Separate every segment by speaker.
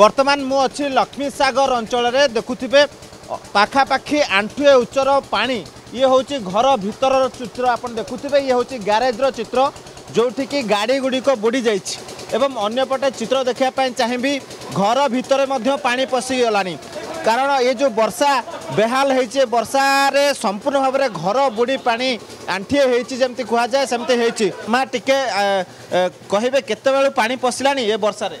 Speaker 1: বর্তমান মু অছি লক্ষ্মী সাগর অঞ্চলের দেখুবে পাখাপাখি আঁঠুয়ে উচ্চর পা ইয়ে হচ্ছে ঘর ভিতরর চিত্র আপনার দেখুবে ইয়ে হচ্ছে গ্যারেজর চিত্র যেটি কি গাড়ি গুড়ি বুড়ি যাই এবং অন্যপটে চিত্র দেখা চাহিবি ঘর ভিতরে পা পশিগলা কারণ এ যে বর্ষা বেহাল হয়েছে বর্ষার সম্পূর্ণ ভাবে ঘর বুড়ি পা আঁঠিয়ে হয়েছে যেমি কুয়া যায় সেমতি হয়েছে মা টিকে কহবে কেতবে পা পশিলা এ বর্ষায়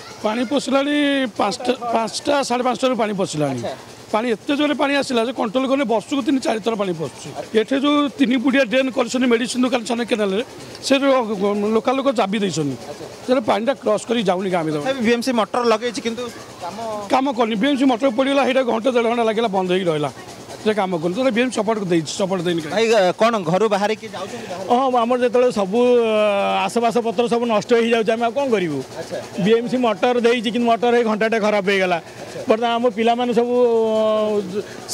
Speaker 1: ପାଣି ପଶିଲାଣି
Speaker 2: ପାଞ୍ଚଟା ପାଞ୍ଚଟା ସାଢ଼େ ପାଞ୍ଚଟାରୁ ପାଣି ପଶିଲାଣି ପାଣି ଏତେ ଜୋରରେ ପାଣି ଆସିଲା ଯେ କଣ୍ଟ୍ରୋଲ କଲେ ବର୍ଷକୁ ତିନି ଚାରିଥର ପାଣି ପଶୁଛି ଏଠି ଯେଉଁ ତିନି ଫୁଟିଆ ଡ୍ରେନ୍ କରିଛନ୍ତି ମେଡ଼ିସିନ ଦୋକାନ ସନେ କେନାଲରେ ସେ ଲୋକାଲ ଲୋକ ଚାବି ଦେଇଛନ୍ତି ତେଣୁ ପାଣିଟା କ୍ରସ୍ କରି ଯାଉନି ଗାଁ ଭିତରେ
Speaker 1: ବିଏମ୍ସି ମଟର ଲଗେଇଛି କିନ୍ତୁ କାମ
Speaker 2: କରୁନି ବିଏମ୍ସି ମଟର ପଡ଼ିଗଲା ସେଇଟା ଘଣ୍ଟା ଦେଢ଼ ଘଣ୍ଟା ଲାଗିଲା ବନ୍ଦ ହେଇକି ରହିଲା ସେ କାମ କରୁଛନ୍ତି ବି ଏମ୍ ସପୋର୍ଟ ଦେଇଛି ସପୋର୍ଟ ଦେଇନି
Speaker 1: କ'ଣ ଘରୁ ବାହାରିକି ଯାଉଛନ୍ତି
Speaker 3: ହଁ ଆମର ଯେତେବେଳେ ସବୁ ଆସବାସପତ୍ର ସବୁ ନଷ୍ଟ ହେଇଯାଉଛି ଆମେ ଆଉ କ'ଣ କରିବୁ ଏମ୍ ସି ମଟର ଦେଇଛି କିନ୍ତୁ ମଟର ହେଇ ଘଣ୍ଟାଟେ ଖରାପ ହେଇଗଲା ବର୍ତ୍ତମାନ ଆମ ପିଲାମାନେ ସବୁ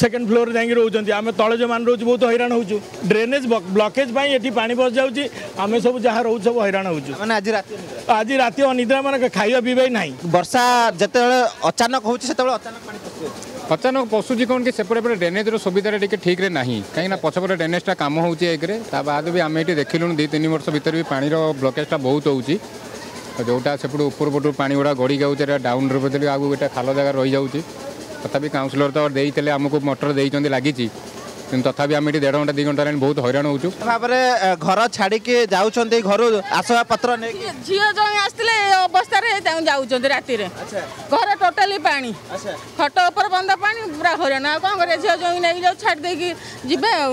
Speaker 3: ସେକେଣ୍ଡ ଫ୍ଲୋରରେ ଯାଇକି ରହୁଛନ୍ତି ଆମେ ତଳେ ଯେଉଁମାନେ ରହୁଛୁ ବହୁତ ହଇରାଣ ହେଉଛୁ ଡ୍ରେନେଜ୍ ବ୍ଲକେଜ୍ ପାଇଁ ଏଠି ପାଣି ପଶିଯାଉଛି ଆମେ ସବୁ ଯାହା ରହୁଛୁ ସବୁ ହଇରାଣ ହେଉଛୁ
Speaker 1: ମାନେ ଆଜି ରାତି
Speaker 3: ଆଜି ରାତି ଅନିଦ୍ରା ମାନେ ଖାଇବା ପିଇବା ନାହିଁ
Speaker 1: ବର୍ଷା ଯେତେବେଳେ ଅଚାନକ ହେଉଛି ସେତେବେଳେ ଅଚାନକ ପାଣି ପଶିଯାଉଛି
Speaker 4: ଅଚାନକ ପଶୁଛି କଣ କି ସେପଟେ એપટે ડ્રેનેજર ସୁବିଧାରେ ଟିକେ ଠିକ୍ରେ ନାହିଁ କାହିଁକିନା ପଛପଟେ ડ્રેનેજટા କାମ ହେଉଛି ଏକରେ ତା ବାଦ ବି ଆମେ ଏଠି ଦେଖିଲୁଣି ଦୁଇ ତିନି ବର୍ଷ ଭିତରେ ବି ପାଣିର ବ୍ଲକେଜଟା ବହୁତ ହେଉଛି ଯେଉଁଟା ସେପଟୁ ଉପର ପଟୁ ପାଣି ଗୁଡ଼ା ଗଡ଼ି ଯାଉଛି ଏଇଟା ଡାଉନ୍ ଭିତରେ ଆଗକୁ ଗୋଟେ ଖାଲ ଜାଗା ରହିଯାଉଛି ତଥାପି କାଉନସିଲର୍ ତ ଦେଇଥିଲେ ଆମକୁ ମଟର ଦେଇଛନ୍ତି ଲାଗିଛି କିନ୍ତୁ ତଥାପି ଆମେ ଏଠି ଦେଢ଼ ଘଣ୍ଟା ଦୁଇ ଘଣ୍ଟା ହେଲାଣି ବହୁତ ହଇରାଣ ହେଉଛୁ
Speaker 1: ଭାବରେ ଘର ଛାଡ଼ିକି ଯାଉଛନ୍ତି ଘରୁ ଆସବା ପତ୍ର ନେଇକି
Speaker 5: ଝିଅ ଜଣେ ଆସିଥିଲେ ଏ ଅବସ୍ଥାରେ ଯାଉଛନ୍ତି ରାତିରେ ଘରେ ଟୋଟାଲି ପାଣି ଖଟ ଉପର ବନ୍ଦ ପାଣି ପୁରା ହଇରାଣ ଆଉ କ'ଣ କରିବା ଝିଅ ଜଣେ ନେଇକି ଯାଉ ଛାଡ଼ି ଦେଇକି ଯିବେ ଆଉ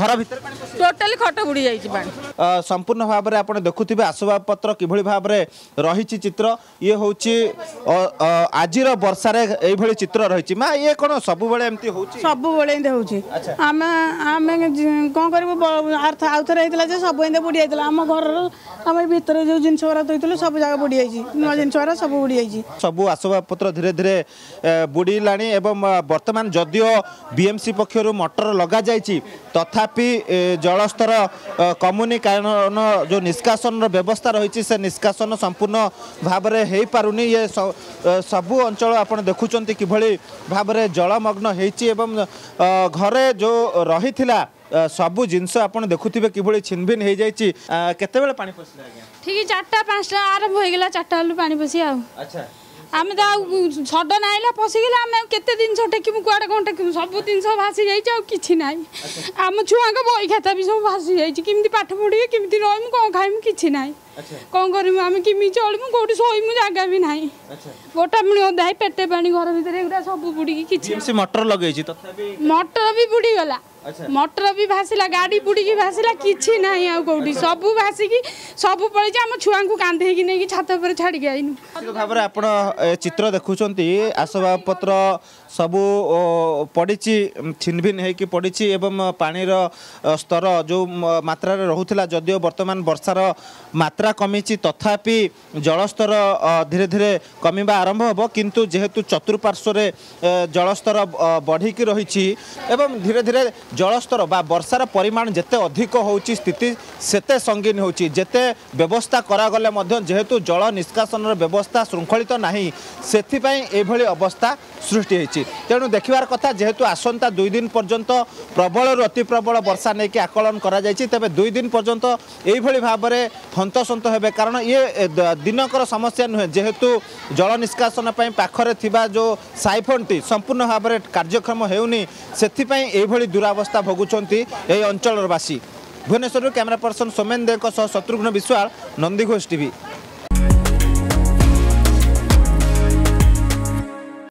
Speaker 1: ঘর ভিতরে
Speaker 5: টোটালি ଖଟ ବୁଡ଼ି ଯାଇଛି ପାଣି
Speaker 1: ସମ୍ପୂର୍ଣ୍ଣ ଭାବରେ ଆପଣ ଦେଖୁଥିବେ ଆସବାବପତ୍ର କିଭଳି ଭାବରେ ରହିଛି ଚିତ୍ର ଇଏ ହେଉଛି ଆଜିର ବର୍ଷାରେ ଏଇଭଳି ଚିତ୍ର ରହିଛି ମା ଇଏ କ'ଣ ସବୁବେଳେ ଏମିତି ହେଉଛି
Speaker 6: ସବୁବେଳେ ଏମିତି ହେଉଛି ଆମେ ଆମେ କ'ଣ କରିବୁ ଆଉ ଥରେ ହେଇଥିଲା ଯେ ସବୁ ଏମିତି ବୁଡ଼ି ଯାଇଥିଲା ଆମ ଘରର ଆମେ ଭିତରେ ଯେଉଁ ଜିନିଷ ଗୁଡ଼ା ଧୋଇଥିଲୁ ସବୁ ଜାଗା ବୁଡ଼ି ଯାଇଛି ନୂଆ ଜିନିଷ ଗୁଡ଼ା ସବୁ ବୁଡ଼ି ଯାଇଛି
Speaker 1: ସବୁ ଆସବାବପତ୍ର ଧୀରେ ଧୀରେ ବୁଡ଼ିଲାଣି ଏବଂ ବର୍ତ୍ତମାନ ଯଦିଓ ବିଏମ୍ସି ପକ୍ଷରୁ ମଟର ଲଗାଯାଇଛି ତଥାପି ଜଳସ୍ତର କମୁନି କାରଣ ଯେଉଁ ନିଷ୍କାସନର ବ୍ୟବସ୍ଥା ରହିଛି ସେ ନିଷ୍କାସନ ସମ୍ପୂର୍ଣ୍ଣ ଭାବରେ ହୋଇପାରୁନି ଇଏ ସବୁ ଅଞ୍ଚଳ ଆପଣ ଦେଖୁଛନ୍ତି କିଭଳି ଭାବରେ ଜଳମଗ୍ନ ହୋଇଛି ଏବଂ ଘରେ ଯେଉଁ ରହିଥିଲା ସବୁ ଜିନିଷ ଆପଣ ଦେଖୁଥିବେ କିଭଳି ଛିନ୍ଭିନ୍ ହେଇଯାଇଛି କେତେବେଳେ ପାଣି ପଶିଲା ଆଜ୍ଞା
Speaker 7: ଠିକ ଚାରିଟା ପାଞ୍ଚଟା ଆରମ୍ଭ ହେଇଗଲା ଚାରିଟା ବେଳୁ ପାଣି ପଶି ଆଉ
Speaker 1: ଆଚ୍ଛା
Speaker 7: আমি তো ଆଉ ଝଡ଼ ନାଇଲା ପଶିଗଲେ ଆମେ କେତେ ଜିନିଷ ଟେକିବୁ କୁଆଡ଼େ କ'ଣ ଟେକିବୁ ସବୁ ଜିନିଷ ଭାସି ଯାଇଛି ଆଉ କିଛି ନାହିଁ ଆମ ଛୁଆଙ୍କ ବହି ଖାତା ବି ସବୁ ଭାସି ଯାଇଛି କେମିତି ପାଠ ପଢ଼ିବେ କେମିତି ରହିମୁ କ'ଣ ଖାଇମୁ କିଛି ନାହିଁ କ'ଣ କରିମୁ ଆମେ କେମିତି ଚଳିମୁ କେଉଁଠି ଶୋଇମୁ ଜାଗା ବି ନାହିଁ ଗୋଟା ମିଳି ଓଦା ହେଇ ପେଟେ ପାଣି ଘର ଭିତରେ ଏଗୁଡ଼ା ସବୁ ବୁଡ଼ିକି କିଛି
Speaker 1: ମଟର ଲଗେଇଛି
Speaker 7: ମଟର ବି ବୁଡ଼ିଗଲା ମଟର ବି ଭାସିଲା ଗାଡ଼ି ବୁଡ଼ିକି ଭାସିଲା କିଛି ନାହିଁ ଆଉ କୋଉଠି ସବୁ ଭାସିକି ସବୁ ପଳେଇଛି ଆମ ଛୁଆଙ୍କୁ କାନ୍ଧେଇକି ନେଇକି ଛାତ ଉପରେ ଛାଡ଼ିକି ଆଇନୁ
Speaker 1: ଭାବରେ ଆପଣ ଚିତ୍ର ଦେଖୁଛନ୍ତି ଆସବାବପତ୍ର ସବୁ ପଡ଼ିଛି ଛିନ୍ଭିନ୍ ହେଇକି ପଡ଼ିଛି ଏବଂ ପାଣିର ସ୍ତର ଯେଉଁ ମାତ୍ରାରେ ରହୁଥିଲା ଯଦିଓ ବର୍ତ୍ତମାନ ବର୍ଷାର ମାତ୍ରା କମିଛି ତଥାପି ଜଳସ୍ତର ଧୀରେ ଧୀରେ କମିବା ଆରମ୍ଭ ହେବ କିନ୍ତୁ ଯେହେତୁ ଚତୁଃପାର୍ଶ୍ୱରେ ଜଳସ୍ତର ବଢ଼ିକି ରହିଛି ଏବଂ ଧୀରେ ଧୀରେ জলস্তর বা বর্ষার পরিমাণ যেতে অধিক হচ্ছে স্থিতি সেতে সঙ্গীন হচ্ছে যেতে ব্যবস্থা করাগলে যেহেতু জল নিষ্কাশনর ব্যবস্থা শৃঙ্খলিত না সেপাই এইভাবে অবস্থা সৃষ্টি হয়েছে তেমন দেখবার কথা যেহেতু আসন্তা দুই দিন পর্যন্ত প্রবল অতি প্রবল বর্ষা নেই আকলন করা যাই তবে দুই দিন পর্যন্ত এইভাবে ভাবে হন্তসন্ত হবে কারণ ইয়ে দিনকর সমস্যা নুহে যেহেতু জল নিষ্কাশন পাখে থাকা যে সাইফোনটি সম্পূর্ণ ভাবে কার্যক্রম হেউনি সেপাই এইভাবে দুরাবস্থা ଅବସ୍ଥା ଭୋଗୁଛନ୍ତି ଏହି ଅଞ୍ଚଳର ବାସୀ ଭୁବନେଶ୍ୱରରୁ କ୍ୟାମେରା ପର୍ସନ୍ ସୋମେନ ଦେଙ୍କ ସହ ଶତ୍ରୁଘ୍ନ ବିଶ୍ୱାଳ ନନ୍ଦିଘୋଷ ଟିଭି